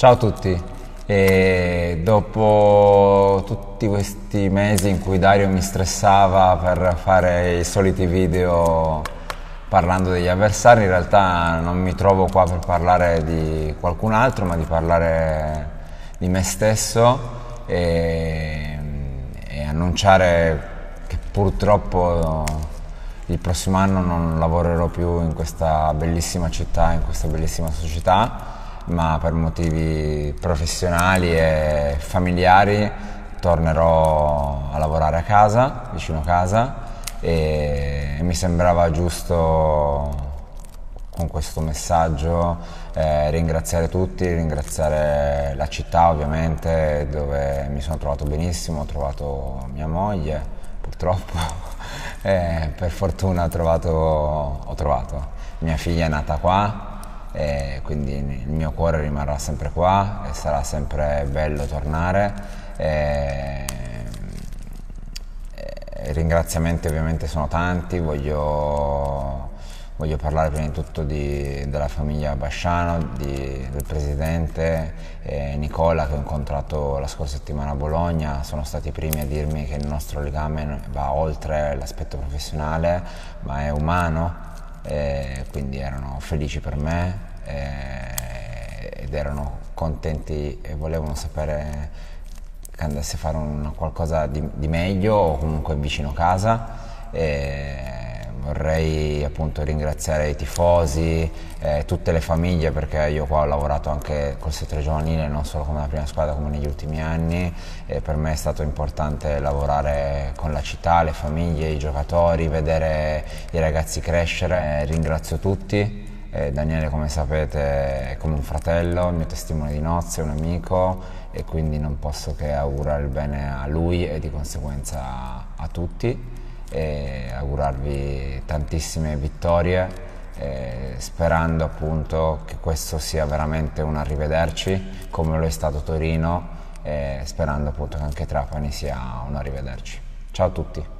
Ciao a tutti, e dopo tutti questi mesi in cui Dario mi stressava per fare i soliti video parlando degli avversari, in realtà non mi trovo qua per parlare di qualcun altro, ma di parlare di me stesso e, e annunciare che purtroppo il prossimo anno non lavorerò più in questa bellissima città, in questa bellissima società ma per motivi professionali e familiari tornerò a lavorare a casa, vicino a casa e mi sembrava giusto con questo messaggio eh, ringraziare tutti, ringraziare la città ovviamente dove mi sono trovato benissimo, ho trovato mia moglie purtroppo, eh, per fortuna ho trovato, ho trovato, mia figlia è nata qua, e quindi il mio cuore rimarrà sempre qua e sarà sempre bello tornare. E, i ringraziamenti ovviamente sono tanti, voglio, voglio parlare prima di tutto di, della famiglia Basciano, di, del presidente eh, Nicola che ho incontrato la scorsa settimana a Bologna, sono stati i primi a dirmi che il nostro legame va oltre l'aspetto professionale ma è umano eh, quindi erano felici per me eh, ed erano contenti e volevano sapere che andassi a fare una, qualcosa di, di, meglio o comunque vicino casa. E vorrei appunto ringraziare i tifosi, eh, tutte le famiglie perché io qua ho lavorato anche col settore giovanile, non solo come la prima squadra come negli ultimi anni e per me è stato importante lavorare con la città, le famiglie, i giocatori, vedere i ragazzi crescere. Eh, ringrazio tutti. Eh, Daniele come sapete è come un fratello, il mio testimone di nozze, un amico e quindi non posso che augurare il bene a lui e di conseguenza a tutti e augurarvi tantissime vittorie sperando appunto che questo sia veramente un arrivederci come lo è stato Torino e sperando appunto che anche Trapani sia un arrivederci. Ciao a tutti.